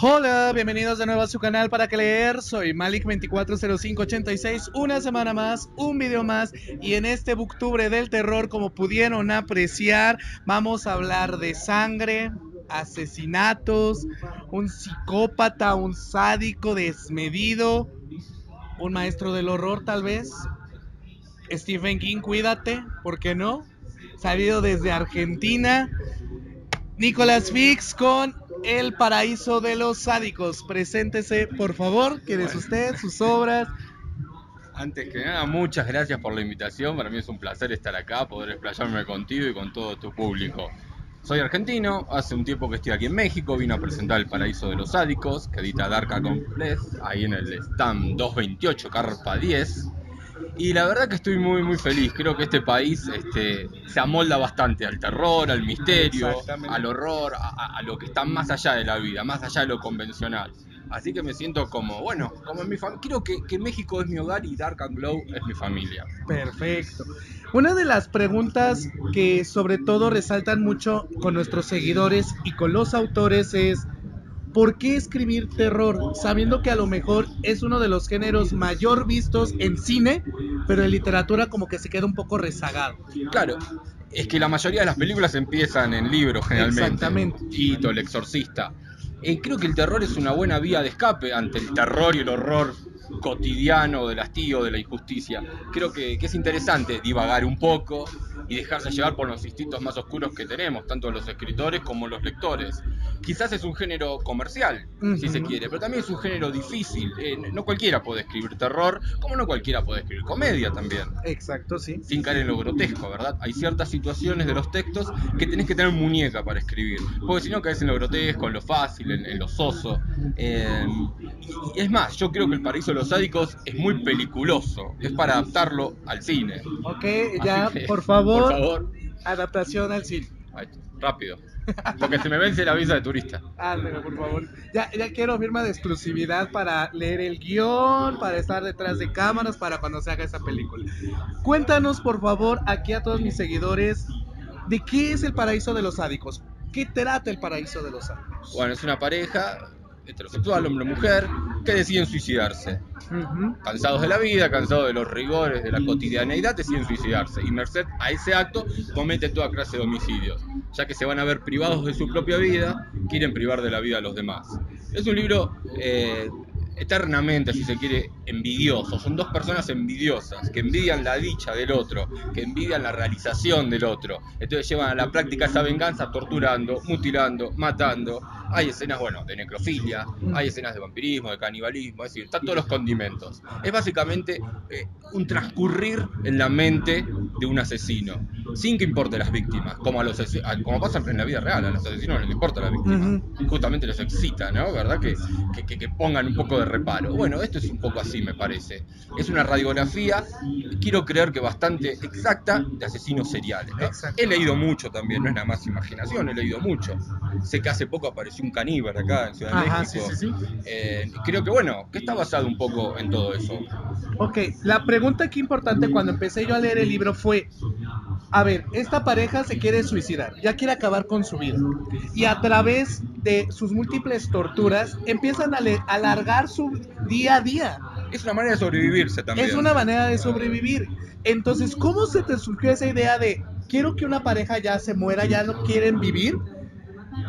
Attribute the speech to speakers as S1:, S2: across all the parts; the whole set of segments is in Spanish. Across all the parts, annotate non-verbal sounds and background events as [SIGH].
S1: Hola, bienvenidos de nuevo a su canal para que leer. Soy Malik240586. Una semana más, un video más. Y en este Booktubre del terror, como pudieron apreciar, vamos a hablar de sangre, asesinatos, un psicópata, un sádico desmedido, un maestro del horror, tal vez. Stephen King, cuídate, ¿por qué no? Salido desde Argentina. Nicolas Fix con El Paraíso de los Sádicos. Preséntese, por favor. ¿Quién es usted? ¿Sus obras?
S2: Antes que nada, muchas gracias por la invitación. Para mí es un placer estar acá, poder explayarme contigo y con todo tu público. Soy argentino, hace un tiempo que estoy aquí en México, vine a presentar El Paraíso de los Sádicos, que edita Dark Complex, ahí en el stand 228, Carpa 10. Y la verdad que estoy muy muy feliz. Creo que este país este, se amolda bastante al terror, al misterio, al horror, a, lo que está más allá de la vida, más allá de lo convencional. Así que me siento como, bueno, como en mi familia. Creo que, que, México es mi hogar y Dark and Glow es mi familia.
S1: Perfecto. Una de las preguntas que sobre todo resaltan mucho con nuestros seguidores y con los autores es ¿por qué escribir terror? Sabiendo que a lo mejor es uno de los géneros mayor vistos en cine, pero en literatura como que se queda un poco rezagado.
S2: Claro, es que la mayoría de las películas empiezan en libros generalmente.
S1: Exactamente.
S2: Tito, El Exorcista. Eh, creo que el terror es una buena vía de escape ante el terror y el horror cotidiano del hastío, de la injusticia. Creo que, que, es interesante divagar un poco y dejarse llevar por los instintos más oscuros que tenemos, tanto los escritores como los lectores quizás es un género comercial, si se quiere, pero también es un género difícil. Eh, no cualquiera puede escribir terror, como no cualquiera puede escribir comedia también.
S1: Exacto, sí.
S2: Sin caer en lo grotesco, ¿verdad? Hay ciertas situaciones de los textos que tenés que tener muñeca para escribir, porque si no caes en lo grotesco, en lo fácil, en, lo soso. Y es más, yo creo que El Paraíso de los Sádicos es muy peliculoso, es para adaptarlo al cine.
S1: Ok, ya, por favor, por favor, adaptación al cine.
S2: rápido. Porque se me vence la visa de turista.
S1: Ándale, por favor. Ya, ya quiero firma de exclusividad para leer el guion, para estar detrás de cámaras, para cuando se haga esa película. Cuéntanos, por favor, aquí a todos mis seguidores, de qué es el paraíso de los sádicos. ¿Qué trata el paraíso de los sádicos?
S2: Bueno, es una pareja heterosexual, hombre-mujer, que deciden suicidarse. Cansados de la vida, cansados de los rigores, de la cotidianeidad, deciden suicidarse. Y merced a ese acto cometen toda clase de homicidios. Ya que se van a ver privados de su propia vida, quieren privar de la vida a los demás. Es un libro eh, eternamente, si se quiere, envidioso. Son dos personas envidiosas, que envidian la dicha del otro, que envidian la realización del otro. Entonces llevan a la práctica esa venganza torturando, mutilando, matando. Hay escenas, bueno, de necrofilia, hay escenas de vampirismo, de canibalismo, es decir, están todos los condimentos. Es básicamente eh, un transcurrir en la mente de un asesino, sin que importe las víctimas, como, a los, como pasa en la vida real, a los asesinos no les importa la víctima, justamente les excita, ¿no? ¿Verdad? Que, que, que pongan un poco de reparo. Bueno, esto es un poco así, me parece. Es una radiografía, quiero creer que bastante exacta, de asesinos seriales. He leído mucho también, no es nada más imaginación, he leído mucho. Sé que hace poco apareció un caníbal acá en Ciudad de México. Eh, creo que, bueno, que está basado un poco en todo eso.
S1: Ok, la pregunta aquí importante cuando empecé yo a leer el libro fue, a ver, esta pareja se quiere suicidar, ya quiere acabar con su vida. Y a través de sus múltiples torturas empiezan a alargar su día a día.
S2: Es una manera de sobrevivirse también.
S1: Es una manera de sobrevivir. Entonces, ¿cómo se te surgió esa idea de quiero que una pareja ya se muera, ya no quieren vivir?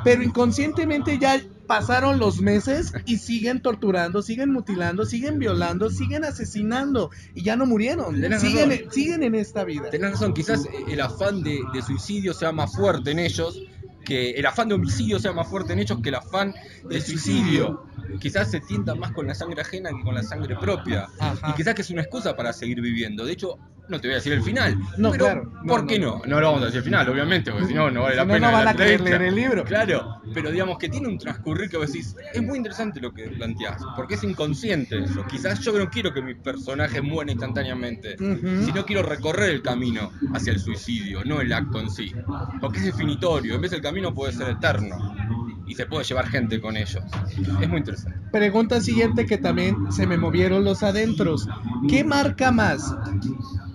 S1: Pero inconscientemente ya pasaron los meses y siguen torturando, siguen mutilando, siguen violando, siguen asesinando y ya no murieron. Siguen, siguen, en esta vida.
S2: Tenés razón, quizás el afán de, de suicidio sea más fuerte en ellos que el afán de homicidio sea más fuerte en ellos que el afán de suicidio. Quizás se tienta más con la sangre ajena que con la sangre propia. Y quizás que es una excusa para seguir viviendo. De hecho, no te voy a decir el final. No, pero, claro. ¿Por qué no? no? lo vamos a decir el final, obviamente, porque si no, no vale la pena.
S1: No van a querer leer el libro.
S2: Claro, pero digamos que tiene un transcurrir que vos decís, es muy interesante lo que planteás, porque es inconsciente eso. Quizás yo no quiero que mi personaje muera instantáneamente, sino quiero recorrer el camino hacia el suicidio, no el acto en sí. Porque es definitorio, en vez el camino puede ser eterno y se puede llevar gente con ellos. Es muy interesante.
S1: Pregunta siguiente que también se me movieron los adentros. ¿Qué marca más?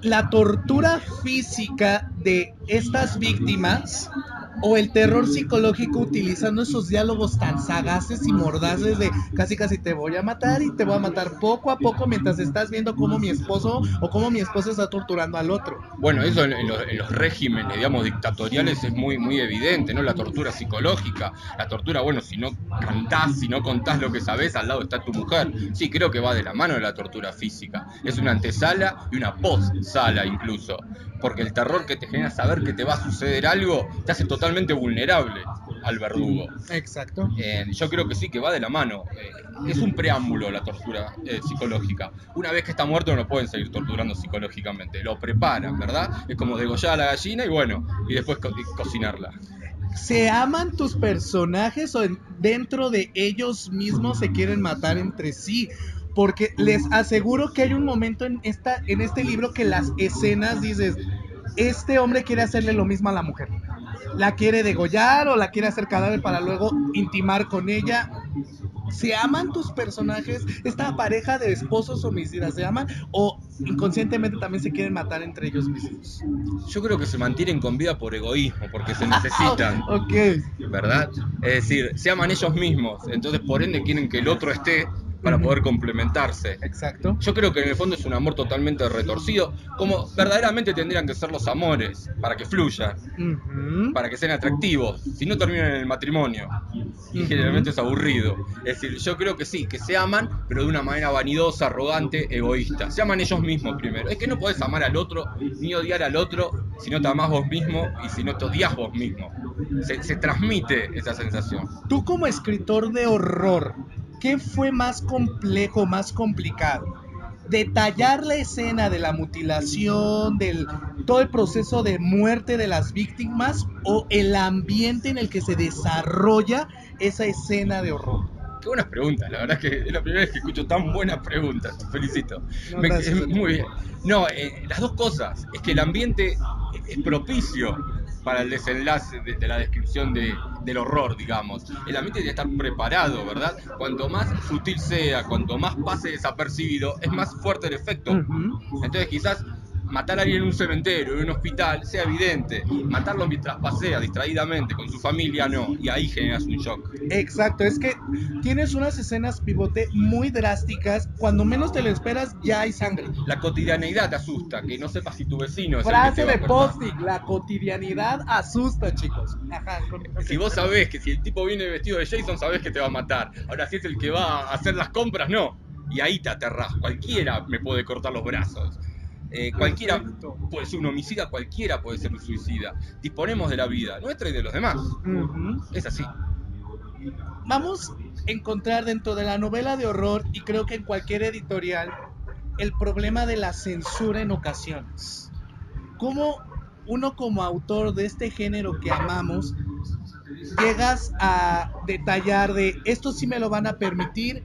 S1: ¿La tortura física de estas víctimas o el terror psicológico utilizando esos diálogos tan sagaces y mordaces de casi casi te voy a matar y te voy a matar poco a poco mientras estás viendo cómo mi esposo o cómo mi esposa está torturando al otro.
S2: Bueno, eso en, los, regímenes, digamos, dictatoriales es muy, muy evidente, ¿no? La tortura psicológica, la tortura, bueno, si no cantás, si no contás lo que sabes, al lado está tu mujer. Sí, creo que va de la mano de la tortura física. Es una antesala y una post-sala incluso. Porque el terror que te genera saber que te va a suceder algo te hace totalmente vulnerable al verdugo.
S1: Exacto.
S2: Eh, yo creo que sí, que va de la mano. Eh, es un preámbulo la tortura eh, psicológica. Una vez que está muerto no lo pueden seguir torturando psicológicamente. Lo preparan, ¿verdad? Es como degollar a la gallina y bueno, y después cocinarla.
S1: ¿Se aman tus personajes o dentro de ellos mismos se quieren matar entre sí? Porque les aseguro que hay un momento en, esta, en este libro que las escenas dices, este hombre quiere hacerle lo mismo a la mujer. La quiere degollar o la quiere hacer cadáver para luego intimar con ella. ¿Se aman tus personajes? ¿Esta pareja de esposos homicidas se aman? ¿O inconscientemente también se quieren matar entre ellos mismos?
S2: Yo creo que se mantienen con vida por egoísmo, porque se [LAUGHS] necesitan.
S1: ok.
S2: ¿Verdad? Es decir, se aman ellos mismos, entonces por ende quieren que el otro esté para poder complementarse.
S1: Exacto.
S2: Yo creo que en el fondo es un amor totalmente retorcido, como verdaderamente tendrían que ser los amores, para que fluyan, para que sean atractivos, si no terminan en el matrimonio. Y generalmente es aburrido. Es decir, yo creo que sí, que se aman, pero de una manera vanidosa, arrogante, egoísta. Se aman ellos mismos primero. Es que no podés amar al otro, ni odiar al otro, si no te amás vos mismo y si no te odias vos mismo. Se, se transmite esa sensación.
S1: Tú como escritor de horror, ¿qué fue más complejo, más complicado? Detallar la escena de la mutilación, del todo el proceso de muerte de las víctimas o el ambiente en el que se desarrolla esa escena de horror.
S2: Qué buenas preguntas, la verdad es que es la primera vez que escucho tan buenas preguntas, te felicito. muy bien. No, eh, las dos cosas, es que el ambiente es propicio para el desenlace de, la descripción del horror, digamos. El ambiente tiene que estar preparado, ¿verdad? Cuanto más sutil sea, cuanto más pase desapercibido, es más fuerte el efecto. Entonces quizás matar a alguien en un cementerio, en un hospital, sea evidente. Matarlo mientras pasea distraídamente con su familia, no. Y ahí generas un shock.
S1: Exacto, es que tienes unas escenas pivote muy drásticas. Cuando menos te lo esperas, ya hay sangre.
S2: La cotidianeidad te asusta, que no sepas si tu vecino es
S1: Frase
S2: el
S1: que te de posting, la cotidianidad asusta, chicos. Ajá,
S2: si vos sabés que si el tipo viene vestido de Jason, sabés que te va a matar. Ahora, si es el que va a hacer las compras, no. Y ahí te aterrás. Cualquiera me puede cortar los brazos. Eh, cualquiera puede ser un homicida, cualquiera puede ser un suicida. Disponemos de la vida nuestra y de los demás. Es así.
S1: Vamos a encontrar dentro de la novela de horror, y creo que en cualquier editorial, el problema de la censura en ocasiones. ¿Cómo uno como autor de este género que amamos, llegas a detallar de esto sí me lo van a permitir,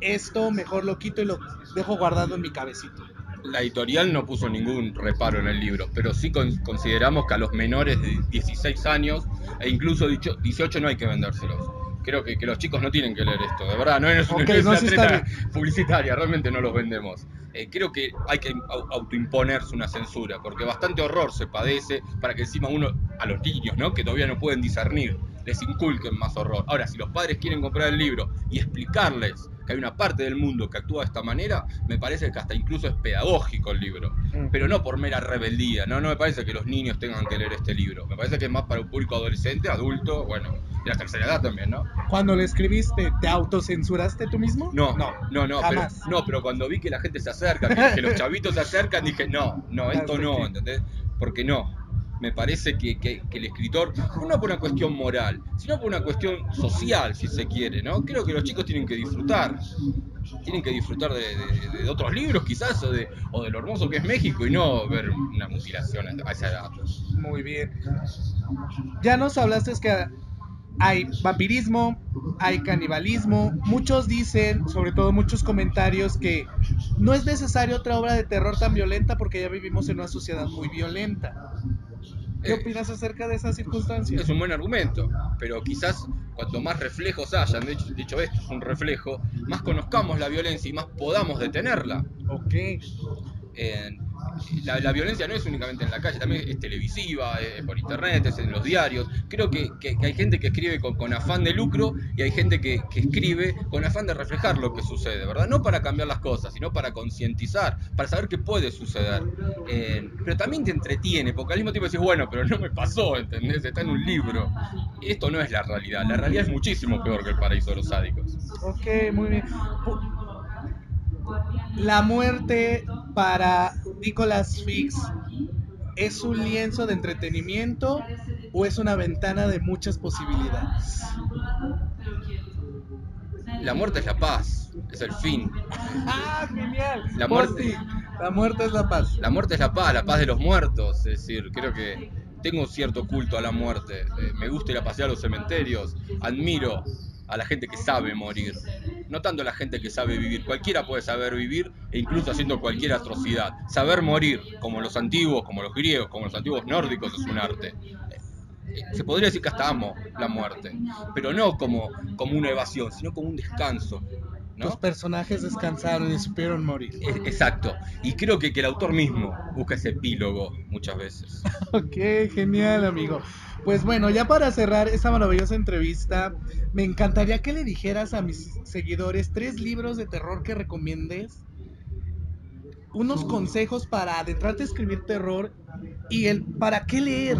S1: esto mejor lo quito y lo dejo guardado en mi cabecito?
S2: La editorial no puso ningún reparo en el libro, pero sí consideramos que a los menores de 16 años e incluso 18 no hay que vendérselos. Creo que, los chicos no tienen que leer esto, de verdad, no es, una [LAUGHS] treta publicitaria, realmente no los vendemos. Eh, creo que hay que autoimponerse una censura, porque bastante horror se padece para que encima uno, a los niños, ¿no? que todavía no pueden discernir, les inculquen más horror. Ahora, si los padres quieren comprar el libro y explicarles hay una parte del mundo que actúa de esta manera, me parece que hasta incluso es pedagógico el libro. Pero no por mera rebeldía, ¿no? No me parece que los niños tengan que leer este libro. Me parece que es más para un público adolescente, adulto, bueno, de la tercera edad también, ¿no?
S1: Cuando lo escribiste, ¿te autocensuraste tú mismo?
S2: No, no, no, no, pero, no, pero cuando vi que la gente se acerca, que, los [LAUGHS] chavitos se acercan, dije, no, no, esto no, ¿entendés? Porque no, me parece que, el escritor, no por una cuestión moral, sino por una cuestión social, si se quiere, ¿no? Creo que los chicos tienen que disfrutar, tienen que disfrutar de, otros libros quizás, o de, o de lo hermoso que es México, y no ver una mutilación a esa edad.
S1: Muy bien. Ya nos hablaste que hay vampirismo, hay canibalismo. Muchos dicen, sobre todo muchos comentarios, que no es necesaria otra obra de terror tan violenta porque ya vivimos en una sociedad muy violenta. ¿Qué opinas acerca de esa circunstancia?
S2: Es un buen argumento, pero quizás cuanto más reflejos hayan, de hecho, dicho esto es un reflejo, más conozcamos la violencia y más podamos detenerla.
S1: Ok.
S2: La, violencia no es únicamente en la calle, también es televisiva, es por internet, es en los diarios. Creo que, hay gente que escribe con, afán de lucro y hay gente que, escribe con afán de reflejar lo que sucede, ¿verdad? No para cambiar las cosas, sino para concientizar, para saber qué puede suceder. Eh, pero también te entretiene, porque al mismo tiempo dices, bueno, pero no me pasó, ¿entendés? Está en un libro. Esto no es la realidad, la realidad es muchísimo peor que el paraíso de los sádicos.
S1: Ok, muy bien. La muerte para Nicolas Fix es un lienzo de entretenimiento o es una ventana de muchas posibilidades.
S2: La muerte es la paz, es el fin.
S1: ¡Ah, genial! La muerte, la muerte es la paz.
S2: La muerte es la paz, la paz de los muertos. Es decir, creo que tengo cierto culto a la muerte. Eh, me gusta ir a pasear a los cementerios. Admiro a la gente que sabe morir no tanto la gente que sabe vivir. Cualquiera puede saber vivir e incluso haciendo cualquier atrocidad. Saber morir, como los antiguos, como los griegos, como los antiguos nórdicos, es un arte. Eh, se podría decir que hasta amo la muerte, pero no como, como una evasión, sino como un descanso.
S1: Los personajes descansaron y supieron morir.
S2: Exacto. Y creo que, que el autor mismo busca ese epílogo muchas veces. [LAUGHS]
S1: ok, genial, amigo. Pues bueno, ya para cerrar esta maravillosa entrevista, me encantaría que le dijeras a mis seguidores tres libros de terror que recomiendes, unos consejos para adentrarte a escribir terror y el para qué leer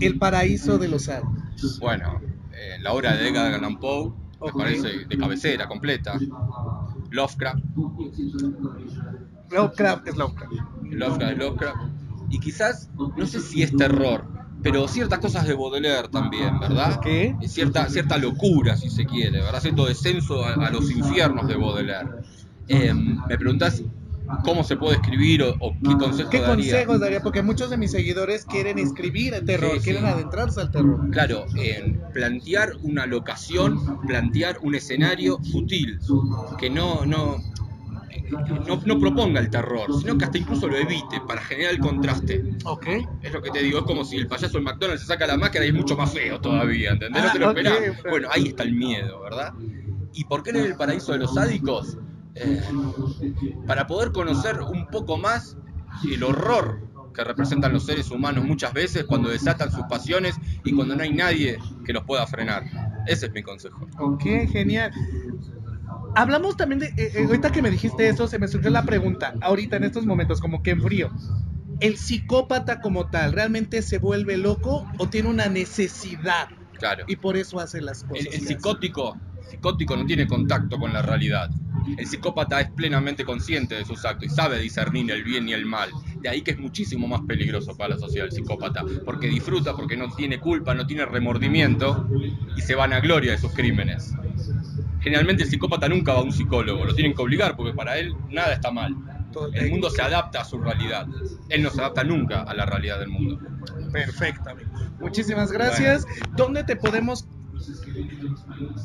S1: El paraíso de los Sad.
S2: Bueno, eh, la obra de Edgar Allan Poe me parece de cabecera completa. Lovecraft.
S1: Lovecraft es Lovecraft.
S2: Lovecraft es Lovecraft. Y quizás, no sé si es terror, pero ciertas cosas de Baudelaire también, ¿verdad?
S1: ¿Qué?
S2: Cierta, cierta locura, si se quiere, ¿verdad? Cierto descenso a, los infiernos de Baudelaire. Em, me preguntás cómo se puede escribir o, qué consejos
S1: ¿Qué consejos daría? Porque muchos de mis seguidores quieren escribir el terror, quieren adentrarse al terror.
S2: Claro, en plantear una locación, plantear un escenario sutil, que no, no, no, proponga el terror, sino que hasta incluso lo evite para generar el contraste.
S1: Ok.
S2: Es lo que te digo, es como si el payaso en McDonald's se saca la máscara y es mucho más feo todavía, ¿entendés? no te lo ah, Bueno, ahí está el miedo, ¿verdad? ¿Y por qué en el paraíso de los sádicos? Eh, para poder conocer un poco más el horror que representan los seres humanos muchas veces cuando desatan sus pasiones y cuando no hay nadie que los pueda frenar. Ese es mi consejo.
S1: Ok, genial. Hablamos también de, eh, eh, ahorita que me dijiste eso, se me surgió la pregunta, ahorita en estos momentos, como que en frío. ¿El psicópata como tal realmente se vuelve loco o tiene una necesidad?
S2: Claro.
S1: Y por eso hace las cosas.
S2: El, psicótico, psicótico no tiene contacto con la realidad. El psicópata es plenamente consciente de sus actos y sabe discernir el bien y el mal. De ahí que es muchísimo más peligroso para la sociedad el psicópata, porque disfruta, porque no tiene culpa, no tiene remordimiento y se van a gloria de sus crímenes generalmente el psicópata nunca va a un psicólogo, lo tienen que obligar porque para él nada está mal. El mundo se adapta a su realidad. Él no se adapta nunca a la realidad del mundo.
S1: Perfecto, Muchísimas gracias. ¿Dónde te podemos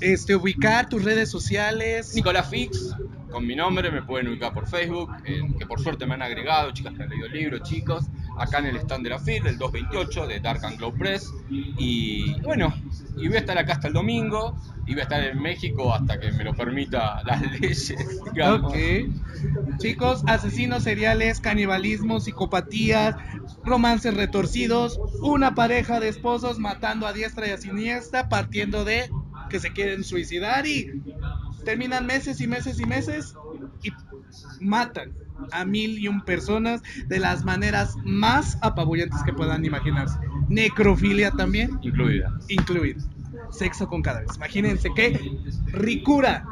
S1: este, ubicar tus redes sociales?
S2: Nicolás Fix, con mi nombre, me pueden ubicar por Facebook, que por suerte me han agregado, chicas que han leído el libro, chicos, acá en el stand de la FIL, el 228 de Dark and Glow Press. Y bueno, y voy a estar acá hasta el domingo, y voy a estar en México hasta que me lo permita las [LAUGHS] leyes.
S1: Ok. Chicos, asesinos seriales, canibalismo, psicopatías, romances retorcidos, una pareja de esposos matando a diestra y a siniestra, partiendo de que se quieren suicidar y terminan meses y meses y meses y matan a mil y un personas de las maneras más apabullantes que puedan imaginarse. Necrofilia también.
S2: Incluida.
S1: Incluida. Sexo con cadáveres. Imagínense qué ricura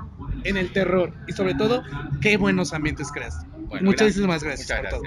S1: en el terror y sobre todo qué buenos ambientes creas. muchísimas gracias por todo.